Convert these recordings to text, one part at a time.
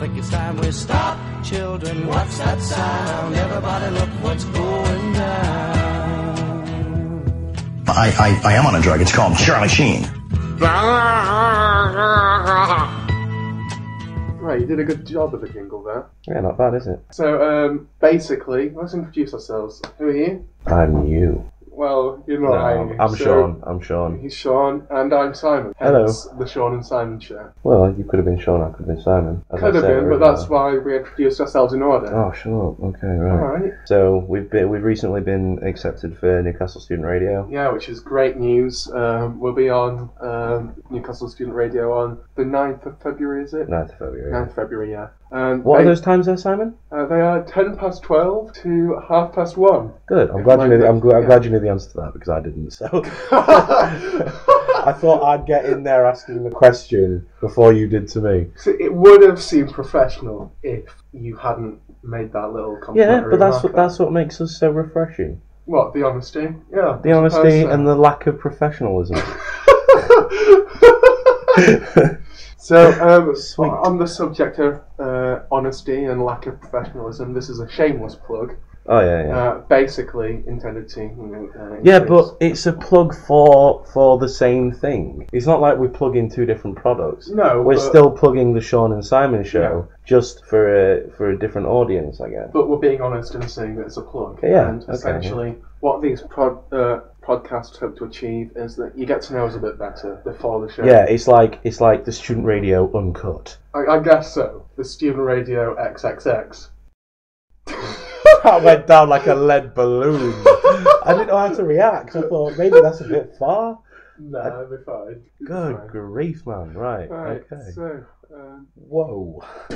think it's time we stop. Children, what's that sound? Everybody look what's going down. I, I, I am on a drug. It's called Charlie Sheen. Right, you did a good job of the jingle there. Yeah, not bad, is it? So, um, basically, let's introduce ourselves. Who are you? I'm you. Well, you're No, not. are I'm. I'm So, Sean. I'm Sean. He's Sean, and I'm Simon. Hello. The Sean and Simon show. Well, you could have been Sean. I could have been Simon. as I Could have been, but that's why we introduced ourselves in order. Oh, sure. Okay, right. Alright. So we've been we've recently been accepted for Newcastle Student Radio. Yeah, which is great news. Um, we'll be on um, Newcastle Student Radio on the 9th of February, is it? 9th of February. 9th of February, yeah. And What they, are those times there, Simon? Uh, they are 10 past 12 to half past 1. Good. I'm glad you knew. The, I'm, gl- I'm yeah. glad you knew the answer to that because I didn't. So I thought I'd get in there asking the question before you did to me. So it would have seemed professional if you hadn't made that little Yeah, but that's what that's what makes us so refreshing. What, the honesty? Yeah. The honesty and the lack of professionalism. So, um, on the subject of uh, honesty and lack of professionalism, this is a shameless plug. Oh yeah, yeah. Uh, basically intended to. You know, uh, Yeah, but it's a plug for for the same thing. It's not like we're plugging two different products. no, We're still plugging the Sean and Simon show, just for a for a different audience, I guess. but we're being honest and saying that it's a plug. Yeah, and okay. essentially, what these prod, uh, podcasts hope to achieve is that you get to know us a bit better before the show. Yeah, it's like it's like the student radio uncut. I, I guess so. The student radio XXX. That went down like a lead balloon. I didn't know how to react. I thought maybe that's a bit far. No, it'll be fine. Good fine. grief, man! Right, Right, okay. so. Um, Whoa.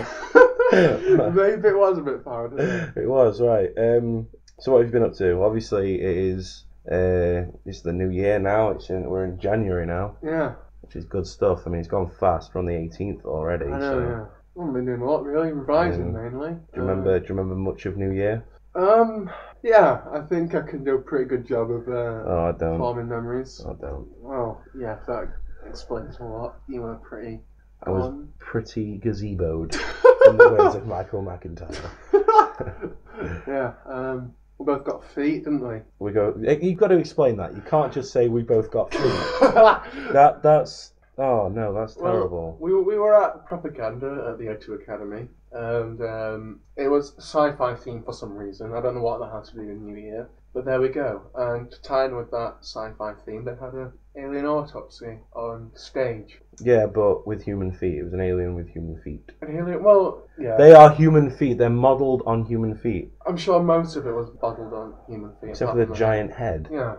maybe it was a bit far, didn't it? It was right. Um, so what have you been up to? Obviously, it is. Uh, it's the new year now. It's in, we're in January now, Yeah, which is good stuff. I mean, it's gone fast. We're on the 18th already. I know, so. yeah. I've been doing a lot, really. Revising, Um, mainly. Do you remember? Do you remember much of New Year? Uh, um, yeah, I think I can do a pretty good job of uh, Oh, I don't. forming memories. I don't. Well, yeah, that explains a lot. You were pretty. I was gone. pretty gazeboed in the ways of Michael McIntyre. yeah, um, we both got feet, didn't we? We go. You've got to explain that. You can't just say we both got feet. That that's. Oh no, that's Well, terrible. we, were- we were at propaganda at the O2 Academy, and um, it was sci-fi themed for some reason. I don't know what that had to do with New Year, but there we go. And to tie in with that sci-fi theme, they had an alien autopsy on stage. Yeah, but with human feet. It was an alien with human feet. An alien, well, yeah, They are human feet. They're modelled on human feet, I'm sure most of it was modelled on human feet. except for the giant head. Yeah,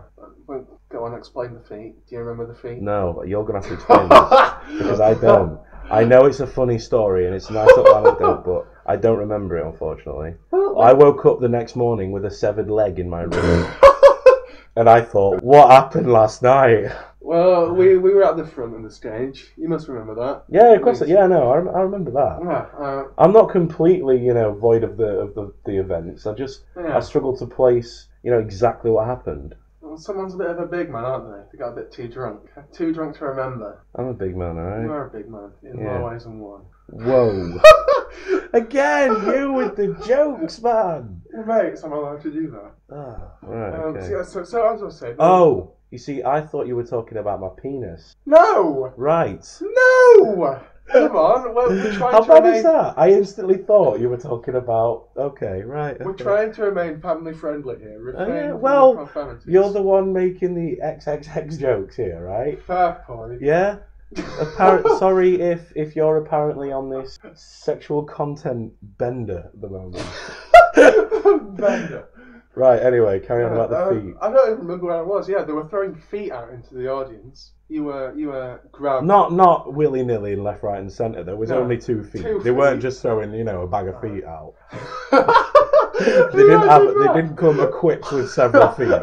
well, go on, explain the feet. Do you remember the feet? No, you're gonna have to explain that because I don't. I know it's a funny story and it's a nice little anecdote, but I don't remember it unfortunately. I woke up the next morning with a severed leg in my room, and I thought, "What happened last night?" well, we, we were at the front of the stage. You must remember that. Yeah, of course. Yeah, no, I, rem- I remember that. Yeah, uh, I'm not completely, you know, void of the of the, the events. I just yeah. I struggle to place, you know, exactly what happened. Well, someone's a bit of a big man, aren't they? They got a bit too drunk. Too drunk to remember. I'm a big man, You alright. are a big man in Yeah. more ways than one. Whoa! Again, you with the jokes, man. Well, mate, so I'm allowed to do that. Oh, right, Um, okay. so, so, so as I said. Oh, um, you see, I thought you were talking about my penis. No! Right. No! Come on, we're, we're trying How to bad remain. is that? I instantly thought you were talking about. Okay, right. We're okay. trying to remain family friendly here. Uh, refrain yeah, well, the. You're the one making the XXX jokes here, right? fair point. Yeah. Appar- sorry if if you're apparently on this sexual content bender at the moment. Bender. Right. Anyway, carry on about the um, feet. I don't even remember where I was. Yeah, they were throwing feet out into the audience. You were you were grabbed. Not not willy nilly left, right, and centre. There was No, only two feet. two they weren't feet. just throwing you know a bag of feet out. they They didn't have. They didn't come equipped with several feet.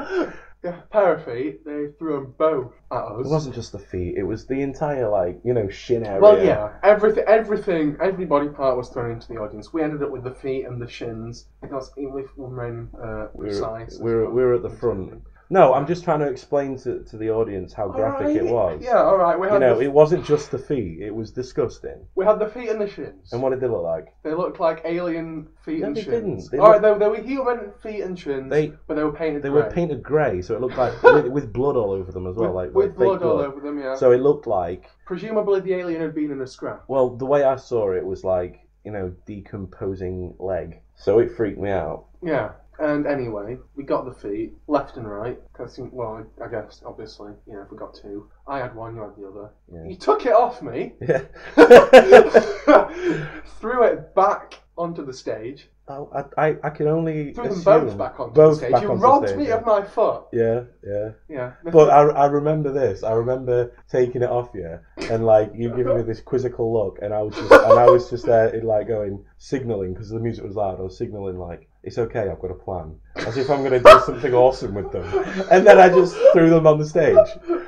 Yeah, pair of feet. They threw them both at us. It wasn't just the feet. It was the entire like you know shin area. Well, yeah, everything, everything, every body part was thrown into the audience. We ended up with the feet and the shins because even if we ran uh, We were, precise. we were, we were at the front. No, I'm just trying to explain to, to the audience how graphic it was. Yeah, all right. We You know, the, it wasn't just the feet; it was disgusting. we had the feet and the shins. And what did they look like? They looked like alien feet No, and they shins. didn't. They all right, they, they were human feet and shins, They- but they were painted. They grey. were painted grey, so it looked like with, with blood all over them as well, with, like with fake blood, all over them. Yeah. So it looked like, Presumably, the alien had been in a scrap. well, the way I saw it was like you know decomposing leg. So it freaked me out. Yeah. And anyway, we got the feet left and right. 'cause, well, I guess obviously, you know, if we got two, I had one, you had the other. Yeah. You took it off me, Yeah. threw it back onto the stage, Oh, I, I, I can only threw them both back onto both the stage. You robbed stage, me yeah. of my foot. Yeah, yeah. Yeah. But I, I remember this. I remember taking it off you, and like you giving me this quizzical look, and I was just and I was just there, in, like going signaling because the music was loud. I was signaling like it's okay, I've got a plan, as if I'm going to do something awesome with them, and then I just threw them on the stage.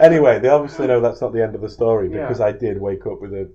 Anyway, they obviously know that's not the end of the story Yeah. because I did wake up with a.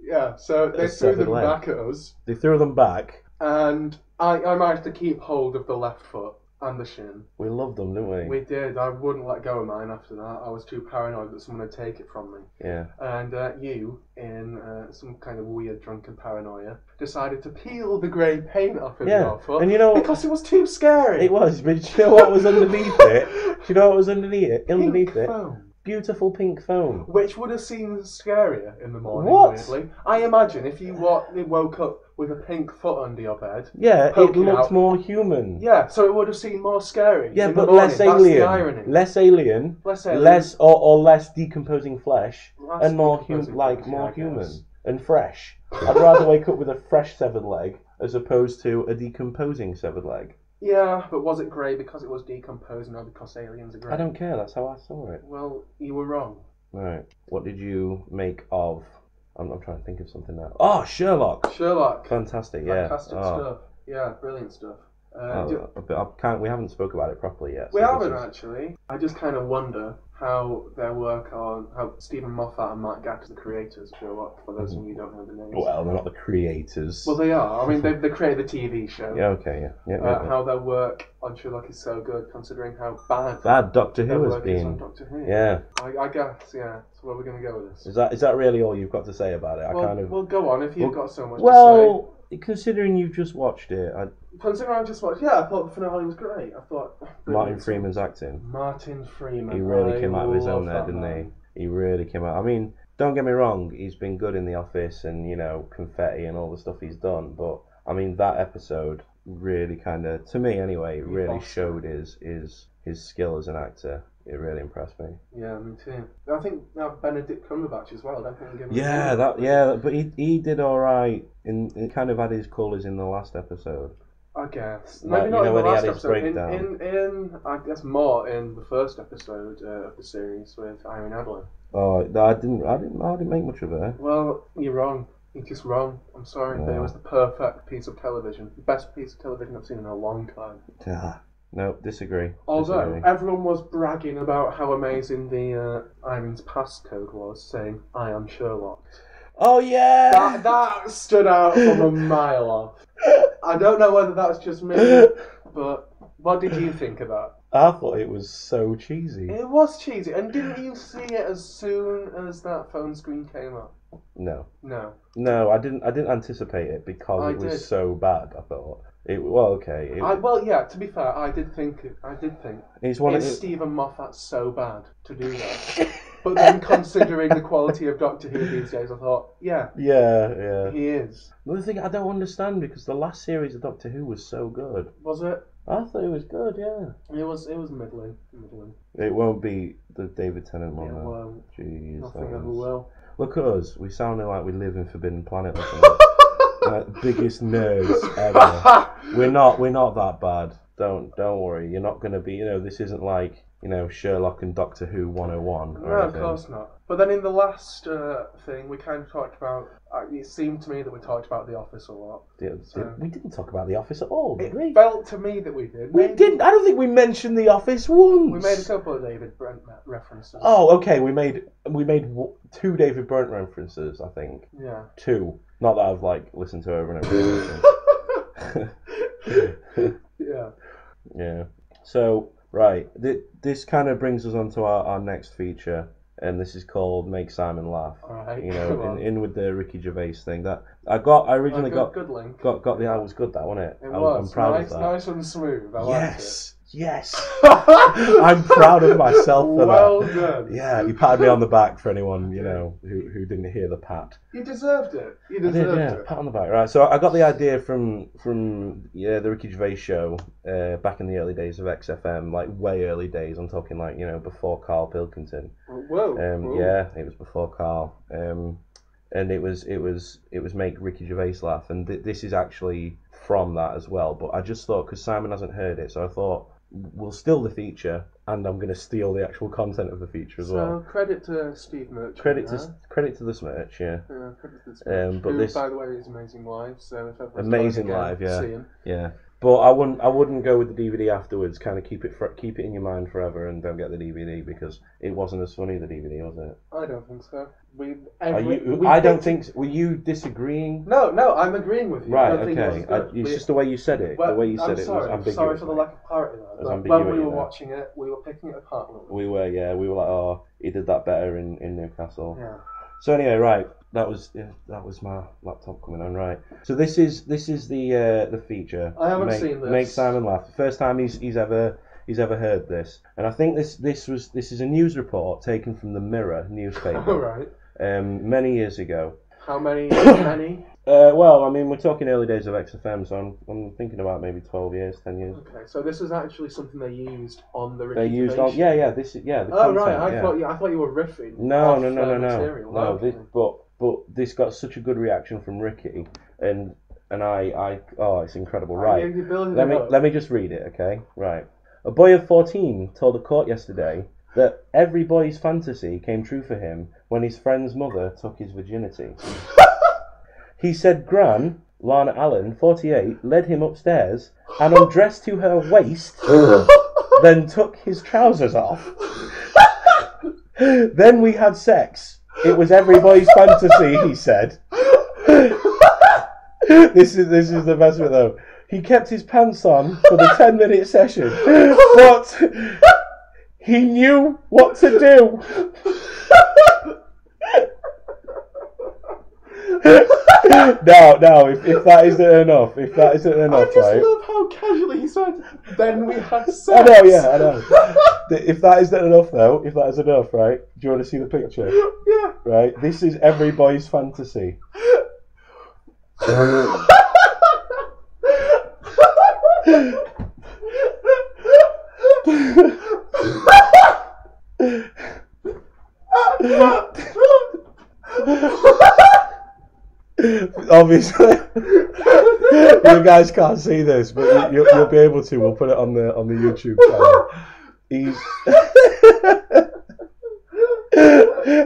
yeah. So they threw them leg. back at us, They threw them back. and I, I managed to keep hold of the left foot and the shin. We loved them, didn't we? We did. I wouldn't let go of mine after that. I was too paranoid that someone would take it from me. Yeah. And uh, you, in uh, some kind of weird drunken paranoia, decided to peel the grey paint off of Yeah. your foot And you know because it was too scary. it was, but you know what was underneath it? Do you know what was underneath it? Pink Underneath it, foam, beautiful pink foam. which would have seemed scarier in the morning. What? Weirdly, I imagine if you wa- woke up with a pink foot under your bed. Yeah, it Poking looked out. more human. Yeah, so it would have seemed more scary. Yeah, in the but morning. less That's alien. the irony. Less alien. Less alien. Less or, or less decomposing flesh, Less and more hum- decomposing like flesh, more yeah, I human and fresh. I'd rather wake up with a fresh severed leg as opposed to a decomposing severed leg. Yeah, but was it grey because it was decomposing or because aliens are grey? I don't care. That's how I saw it. Well, you were wrong. Right. What did you make of? I'm, I'm trying to think of something now. Oh, Sherlock. Sherlock. Fantastic. Yeah. Fantastic oh, stuff. Yeah, brilliant stuff. Uh, oh, do- but I can't. We haven't spoke about it properly yet. we so this haven't is- actually. I just kind of wonder how their work on how Steven Moffat and Mark Gatt, the creators, of up. For those of you who don't know the names. Well, they're not the creators. Well, they are. I mean, they, they created the TV show. yeah. Okay. Yeah. Yeah. Uh, yeah. how their work on Sherlock is so good, considering how bad Bad Doctor Who has work is on been. Doctor Who. Yeah. I, I guess. Yeah. So where are we going to go with this? Is that is that really all you've got to say about it? I well, kind of. well, go on if you've Well- got so much Well, considering you've just watched it, I, to say. Considering I just watched, yeah, I thought the finale was great. I thought oh, Martin. Freeman's acting. Martin Freeman. He really I came out of his own there, didn't man. he? He really came out. I mean, don't get me wrong, he's been good in The Office and, you know, Confetti and all the stuff he's done, but I mean, that episode really kind of, to me anyway, really showed his, his, his skill as an actor. It really impressed me. Yeah, me too. I think now Benedict Cumberbatch as well. Don't think give him Yeah, that yeah, but he he did all right. In he kind of had his colours in the last episode. I guess Like, maybe you not know, in when the he last had his episode. In, breakdown. in in I guess more in the first episode uh, of the series with Irene Adler. Oh, no, I didn't, I didn't, I didn't make much of it. Well, you're wrong. You're just wrong. I'm sorry, but it was the perfect piece of television. The best piece of television I've seen in a long time. Ah, no, disagree. Although Disagree. everyone was bragging about how amazing the uh, Irene's passcode was, saying "I am Sherlock." oh yeah, That that stood out from a mile off. I don't know whether that's just me, but what did you think of that? I thought it was so cheesy. It was cheesy, and didn't you see it as soon as that phone screen came up? No, No. no, I didn't. I didn't anticipate it because I it was did. so bad. I thought it. Well, okay. It, I well, yeah. To be fair, I did think I did think he's one of is Steven Moffat so bad to do that? but then considering the quality of Doctor Who these days, I thought, yeah, Yeah, yeah. he is. Another thing I don't understand because the last series of Doctor Who was so good. Was it? I thought it was good. Yeah. It was. It was middling. Middling. It won't be the David Tennant one. It though. won't. Jeez. Nothing ever was- will. Look at us. We sounded like we live in Forbidden Planet or something. like, biggest nerds ever. We're not. We're not that bad. Don't don't worry. You're not going to be. You know, this isn't like you know Sherlock and Doctor Who 101 or No, of anything. course not. But then in the last uh, thing, we kind of talked about. Uh, it seemed to me that we talked about The Office a lot. Did- So- we didn't talk about The Office at all, did It we? felt to me that we did. We Maybe- didn't. I don't think we mentioned The Office once. We made a couple of David Brent references. Oh, okay. We made we made w- two David Brent references. I think Yeah. two. Not that I've like listened to over and over. again. Yeah. yeah. So Right. Th- this kind of brings us on to our, our next feature, and this is called "Make Simon Laugh." Alright, You come know, on. in, in with the Ricky Gervais thing. That I got. I Oh, originally good, got good link. got got the. I was good. That wasn't it. It I, was I'm proud nice, of that. nice and smooth. I yes. Yes. I'm proud of myself for well that. done. Yeah, you patted me on the back for anyone you know who, who didn't hear the pat. You deserved it. You I did, deserved yeah, it. pat on the back. Right, so I got the idea from from yeah the Ricky Gervais show uh, back in the early days of XFM, like way early days. I'm talking like you know before Karl Pilkington. Whoa. Um, whoa. yeah, it was before Karl. Um, and it was it was it was make Ricky Gervais laugh, and th- this is actually from that as well. But I just thought because Simon hasn't heard it, so I thought we'll steal the feature, and I'm going to steal the actual content of the feature as well. So well. credit to Steve Merchant. Credit to credit to the Smirch, yeah, Yeah, credit to Steve Um, but who, this- by the way, is amazing live. So if everyone's Amazing live, again, yeah. See him. yeah. But I wouldn't I wouldn't go with the DVD afterwards. Kind of keep it for, keep it in your mind forever, and don't get the DVD because it wasn't as funny the DVD, was it? I don't think so. We. Every, you, we I don't think. Were you disagreeing? No, no, I'm agreeing with you. I Right, it okay. was I, it's We- just the way you said it. well, the way you said I'm it sorry, was I'm ambiguous. sorry for the lack of clarity. But when we were there. watching it, we were picking it apart. we? We were, yeah, we were like, oh, he did that better in, in Newcastle. Yeah. So anyway, right, that was yeah, that was my laptop coming on, right. So this is this is the uh, the feature. I haven't make, seen this. Make Simon laugh. The first time he's he's ever he's ever heard this, and I think this this was this is a news report taken from the Mirror newspaper right. um, many years ago. How many? many? Uh, well, I mean, we're talking early days of XFM, so I'm, I'm thinking about maybe 12 years, 10 years. Okay, so this is actually something they used on the. They used on, yeah, yeah, this is, yeah, the Oh content, right, I yeah. thought you, I thought you were riffing. No, off, no, no, uh, no, no, material. no. Okay. This, but but this got such a good reaction from Ricky, and and I, I, oh, it's incredible. Right, yeah, you're building let me let me just read it, okay? Right. A boy of fourteen told a court yesterday that every boy's fantasy came true for him when his friend's mother took his virginity. he said Gran, Lana Allen, 48, led him upstairs and undressed to her waist, then took his trousers off. then we had sex. It was everybody's fantasy, he said. this is this is the best bit though. He kept his pants on for the ten minute session, but he knew what to do. now, now, if, if that isn't enough, if that isn't enough, I just right? love how casually he said. Then we had sex. I know, yeah, I know. If that isn't enough, though, if that is enough, right? Do you want to see the picture? Yeah. Right, this is every boy's fantasy. Obviously, you guys can't see this, but you, you'll, you'll be able to. We'll put it on the on the YouTube channel. He's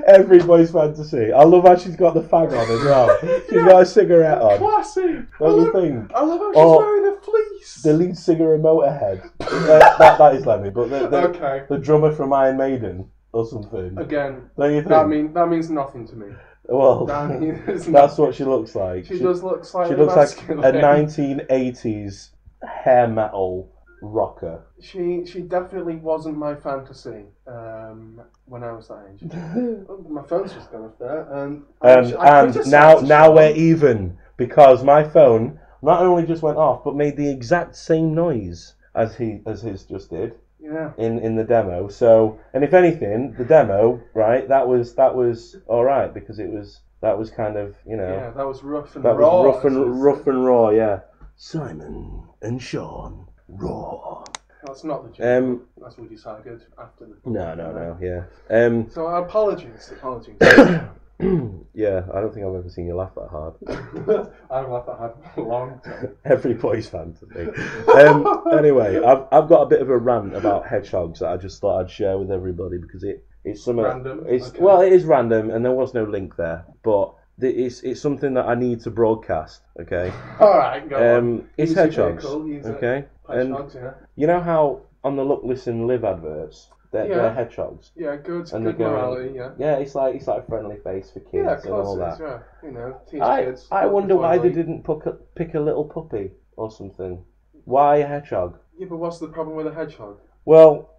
every boy's fantasy. I love how she's got the fag on as well. She's got a cigarette on. Classy. What do you I love- think? I love how she's Oh, wearing a fleece. The lead singer of Motorhead. Uh, that, that is Lemmy, but the, the, Okay. the drummer from Iron Maiden or something. Again, Don't you think? that mean that means nothing to me. Well, That that's what she looks like. She does look slightly She looks like a 1980s hair metal rocker. She she definitely wasn't my fantasy um, when I was that age. Oh, my phone's just gone off there, and Um, and now, now we're even because my phone not only just went off, but made the exact same noise as he as his just did yeah. in, in the demo. So, and if anything, the demo, right? That was that was all right because it was that was kind of you know Yeah, that was rough and that raw. was rough and rough and raw. Yeah. Simon and Sean raw. That's not the jingle. Um. That's what we decided after the. No, no, no. Yeah. Um. So apologies, apologies. yeah. I don't think I've ever seen you laugh that hard. I've laughed that hard for a long time. Every boy's fan fantasy. Um, anyway, I've, I've got a bit of a rant about hedgehogs that I just thought I'd share with everybody because it it's some Random? It's Okay. well, it is random, and there was no link there, but it's it's something that I need to broadcast. Okay, All right, go on. um, it's Use hedgehogs. vehicle, use it. Okay, and yeah. you know how on the look, listen, live adverts, they're, Yeah. they're hedgehogs. Yeah, good, And good going- yeah. Yeah, it's like it's like a friendly face for kids Yeah, and all that. yeah. You know, teach I, kids. I wonder why they didn't pick a, pick a little puppy or something. Why a hedgehog? Yeah, but what's the problem with a hedgehog? Well,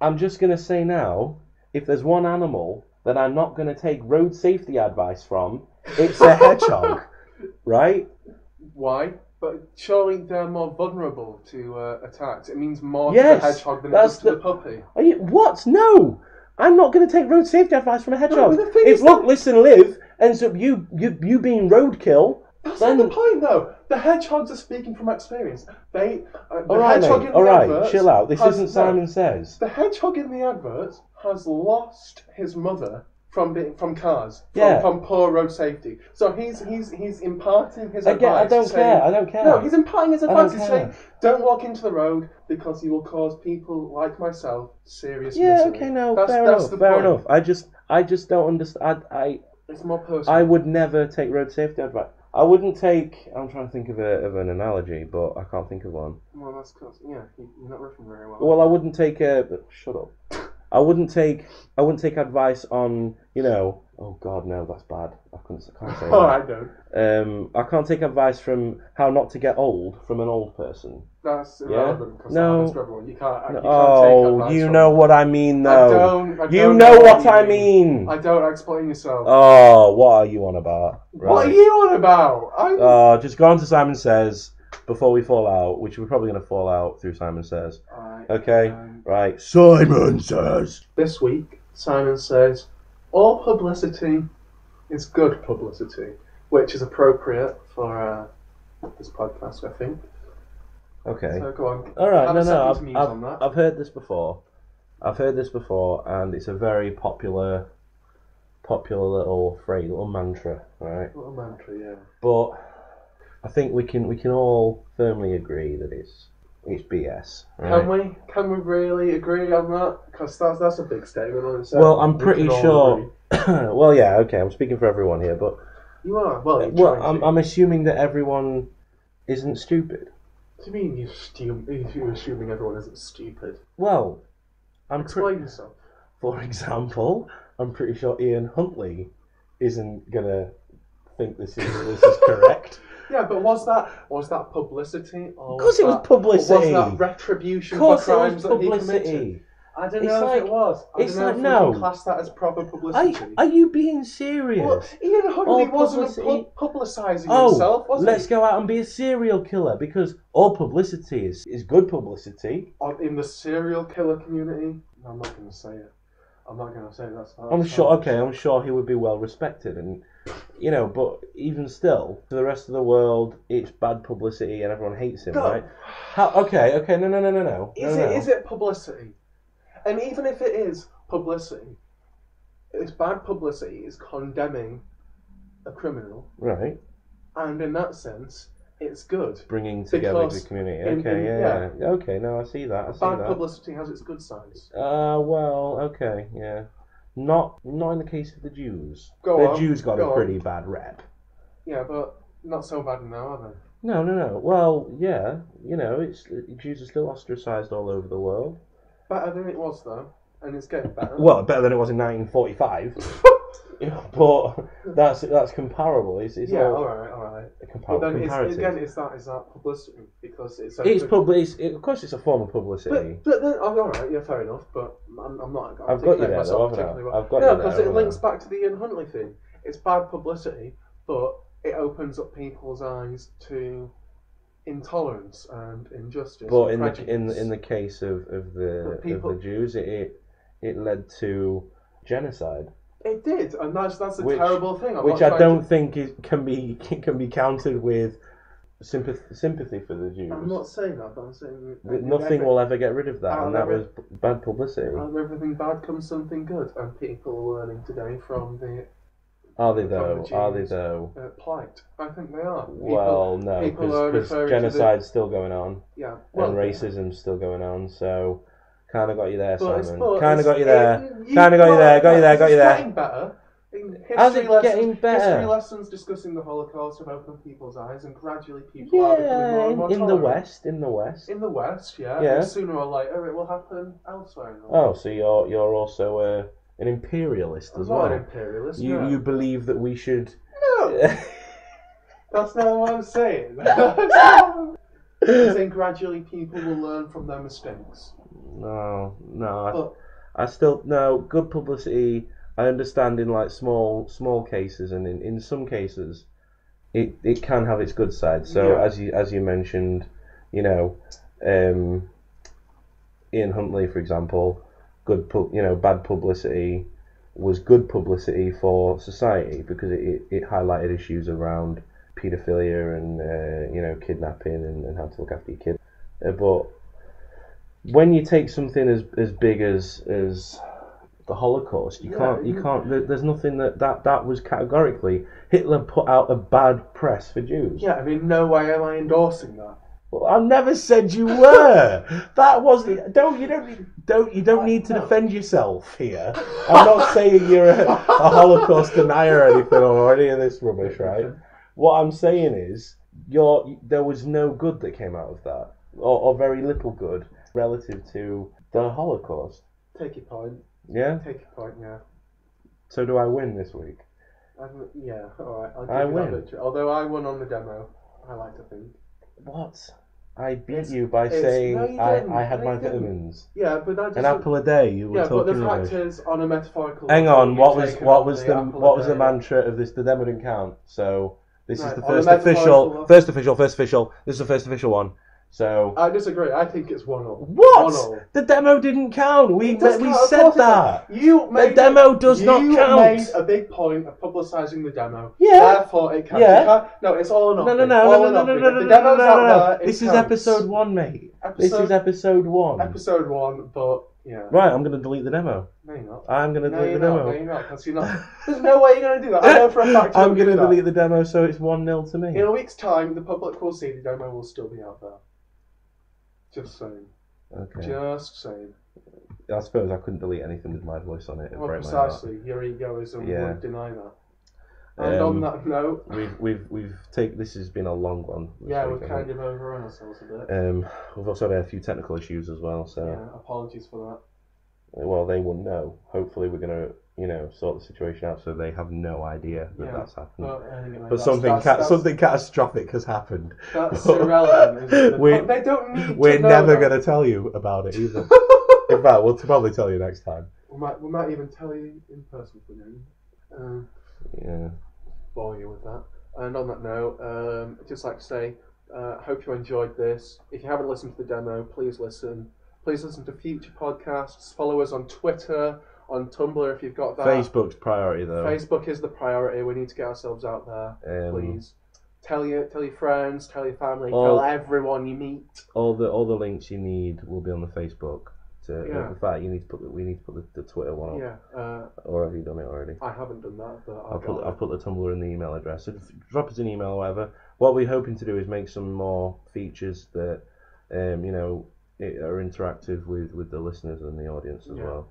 I'm just going to say now if there's one animal that I'm not going to take road safety advice from, it's a hedgehog, right? Why? But surely they're more vulnerable to uh, attacks. It means more Yes, to the hedgehog than it does to the- the puppy. Are you, what? No! I'm not going to take road safety advice from a hedgehog. thing if look, that- listen, live ends up you you you being roadkill, That's then not the point, though. The hedgehogs are speaking from experience. They, uh, the all right, hedgehog mate, in all the right, adverts chill out. This has- isn't no, Simon Says. The hedgehog in the advert has lost his mother from from cars, from, Yeah. from poor road safety. So he's he's he's imparting his advice. Again, I don't saying- care. I don't care. No, he's imparting his don't advice. He's care. saying, "Don't walk into the road because you will cause people like myself serious Yeah, misery." okay, no, that's, fair that's enough, the fair point. enough. I just I just don't understand. I, I It's more personal. I would never take road safety advice. I wouldn't take. I'm trying to think of a of an analogy, but I can't think of one. Well, that's because yeah, you- you're not riffing very well. Well, I wouldn't take a. Shut up. I wouldn't take. I wouldn't take advice on. You know. Oh God, no, that's bad. I couldn't. I can't say oh, that. I don't. Um, I can't take advice from how not to get old from an old person. That's irrelevant because No. that everyone. You can't. You can't take Oh, you know what I mean, I though. don't. I You don't know what you I mean. I don't. Explain yourself. Oh, what are you on about? What are you on about? I. Uh, just go on to Simon Says before we fall out, which we're probably going to fall out through Simon Says. Alright, Okay, um, right. Simon Says. this week, Simon says, all publicity is good publicity, which is appropriate for uh, this podcast, I think. Okay. So go on. All right. Have No, no. I've, I've, on that. I've heard this before. I've heard this before, and it's a very popular, popular little phrase, little mantra, right? Little mantra, yeah. But I think we can we can all firmly agree that it's it's BS. Right? Can we? Can we really agree on that? Because that's that's a big statement on its own. Well, I'm pretty all sure. well, yeah. Okay, I'm speaking for everyone here, but You are. Well, you're well, I'm. I'm assuming that everyone isn't stupid. What do you mean you stu- you're assuming everyone isn't stupid? Well, I'm. Explain yourself. For example, I'm pretty sure Ian Huntley isn't gonna think this is this is correct. Yeah, but was that was that publicity? Or Of course it was that- publicity. Was that retribution Of course, for it crimes was that he committed? publicity. I don't It's know like- if it was. I it's don't know like, if no. can class that as proper Are, publicity. are you being serious? well, Ian Huntley wasn't publicity- pu- publicising oh, himself, was let's he? go out and be a serial killer because all publicity is, is good publicity. On- In the serial killer community, I'm not going to say it. I'm not going to say that's. that's I'm sure. Okay, I'm sure he would be well respected, and you know, but even still, to the rest of the world, it's bad publicity, and everyone hates him, No. right? How? Okay, okay, no, no, no, no, no. Is no, it no. is it publicity? And even if it is publicity, it's bad publicity is condemning a criminal, right? and in that sense, it's good. Bringing together Because the community. in- Okay, in- yeah, yeah, Okay, no, I see that. I see Bad that. publicity has its good sides. Uh, well, okay, yeah. Not not in the case of the Jews. Go the on, Jews got go a on. pretty bad rep. Yeah, but not so bad now, are they? No, no, no. Well, yeah, you know, it's Jews are still ostracized all over the world. Better than it was though, and it's getting better. Well, better than it was in 1945. but that's that's comparable. It's, it's yeah, all all right, right. But compar- then it's, again, it's that is that publicity because it's it's public. It's, it, of course, it's a form of publicity. But, but then, oh, all right, yeah, fair enough. But I'm, I'm not. I've got you there, though, haven't? Well. I've got no, you there, because it links back to the Ian Huntley thing. It's bad publicity, but it opens up people's eyes to intolerance and injustice. But and in the in in the case of, of the people- of the Jews, it it led to genocide, it did, and that's that's a Which- terrible thing. I'm which I don't To, think is, can be can be counted with sympathy sympathy for the Jews. I'm not saying that, but I'm saying that Nothing every- will ever get rid of that, and that every- was bad publicity. out of everything bad comes something good, and people are learning today from the Are they though? the Are they though? uh, plight. I think they are. People, Well, no, because to the- genocide's still going on yeah, well, and racism's still going on. So, kind of got you there, But it's- Simon. but Kind of it's- got you there. it- Kind of got you there. Got you there. Got you It's there. getting better. In history How's it lessons, getting better? History lessons discussing the Holocaust have opened people's eyes, and gradually people are becoming more Yeah, and more in, in the tolerant. West. In the West. In the West, yeah. Yeah. And sooner or later, it will happen elsewhere. In the world. Oh, so you're you're also uh, an imperialist I'm as not an well. imperialist. You no. you believe that we should. No, that's not what I'm saying. That's not I'm I'm saying gradually people will learn from their mistakes. No, no. I, But I still no good publicity. I understand in like small small cases, and in, in some cases, it, it can have its good side. So Yeah. as you as you mentioned, you know, um, Ian Huntley, for example, good pu- you know bad publicity was good publicity for society because it, it, it highlighted issues around paedophilia and uh, you know kidnapping and, and how to look after your kid. Uh, but when you take something as as big as as the Holocaust, you Yeah, can't you you- can't. There's nothing that, that that was categorically Hitler put out a bad press for Jews. yeah, I mean, no way am I endorsing that. Well, I never said you were. that wasn't. Don't you don't need- don't you don't need to defend yourself here. I'm not saying you're a, a Holocaust denier or anything or any of this rubbish, right? What I'm saying is, you're, there was no good that came out of that, or, or very little good relative to the Holocaust. Take your point. Yeah. Take your point. Yeah. So do I win this week? Um, yeah. All right. I'll give I you that win. victory. Although I won on the demo, I like to think. What? I beat It's- you by it's- saying no, you I, didn't. I had No, my you didn't. vitamins. Yeah, but that just. An apple a day. You were yeah, but the talking fact is, on a metaphorical. Hang level, on, what was what was the the apple what a was the day. mantra of this? The demo didn't count. So this is Right, the on a first metaphorical official, level- first official, first official. This is the first official one. So I disagree. I think it's one all. One what? all. The demo didn't count. We does we count, said that. You made demo does you not count. made a big point of publicising the demo. Yeah. Therefore, it counts. Yeah. You can't- No, it's all or No, nothing. no, no, all no, or no, no, no, no, no, the no, demo's no, out no, no. there, it This is counts. episode one, mate. This Episode- is episode one. Episode one, but yeah. Right, I'm gonna delete the demo. No, you're not. I'm gonna No, delete the not. demo. No, you're not. Because you're not. There's no way you're going to do that. I know for a fact. you're I'm not gonna do that. delete the demo, so it's one 0 to me. In a week's time, the public will see the demo will still be out there. Just saying. Okay. Just saying. I suppose I couldn't delete anything with my voice on it. Well, break my heart. precisely. Your egoism Yeah. would deny that. And Um, on that note, We've we've we've take this has been a long one. yeah, we've kind of overrun ourselves a bit. Um, we've also had a few technical issues as well, so Yeah, apologies for well they will know. Hopefully we're gonna you know sort the situation out so they have no idea that Yeah, that's that. happened. But, anyway, But that's, something that's, ca- that's, something catastrophic has happened. That's irrelevant. we, they don't need. We're to never that. gonna tell you about it either. In fact, we'll probably tell you next time. We might, we might even tell you in person we do. Um, Yeah. bore you with that. And on that note, um, I'd just like to say, uh, hope you enjoyed this. If you haven't listened to the demo, please listen. Please listen to future podcasts. Follow us on Twitter, on Tumblr if you've got that. Facebook's priority though. Facebook is the priority. We need to get ourselves out there. Um, Please tell your tell your friends, tell your family, Oh. tell everyone you meet. all the all the links you need will be on the Facebook. To, Yeah. In fact, you need to put the, we need to put the, the Twitter one up. Yeah, uh, Or have you done it already? I haven't done that, but I'll, I'll put I'll put the Tumblr in the email address. So drop us an email or whatever. What we're hoping to do is make some more features that um, you know are interactive with, with the listeners and the audience as Yeah. well.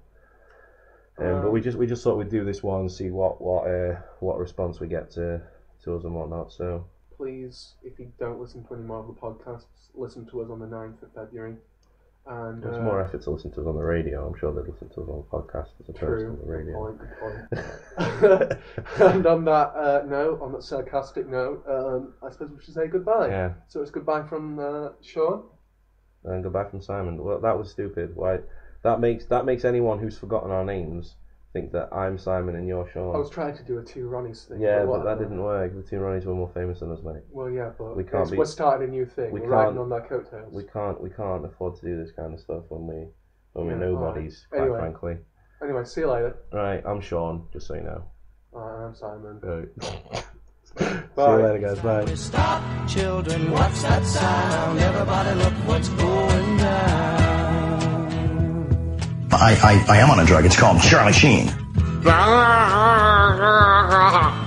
Um, but we just we just thought we'd do this one, see what what uh, what response we get to to us and whatnot. So Please, if you don't listen to any more of the podcasts, listen to us on the 9th of February. And it's uh, more effort to listen to us on the radio. I'm sure they'd listen to us on the podcast as opposed True. to the Good radio. point, good point. and on that uh, note, on that sarcastic note, um, I suppose we should say goodbye. Yeah. So it's goodbye from uh, Sean. And go back from Simon. Well, that was stupid. Why? That makes that makes anyone who's forgotten our names think that I'm Simon and you're Sean. I was trying to do a two Ronnies thing. yeah, but whatever. that didn't work. The two Ronnies were more famous than us, mate. Well, yeah, but We can't it's- be- we're starting a new thing. we We are riding can't- on their coattails. We can't we can't afford to do this kind of stuff when we when we're nobodies, alright. quite Anyway. frankly. Anyway, see you later. Right, I'm Sean. Just so you know. Uh, I'm Simon. Right. See you Bye. later, guys. Bye. Stop, children, what's that sound? Everybody look what's going down. I, I, I am on a drug. It's called Charlie Sheen.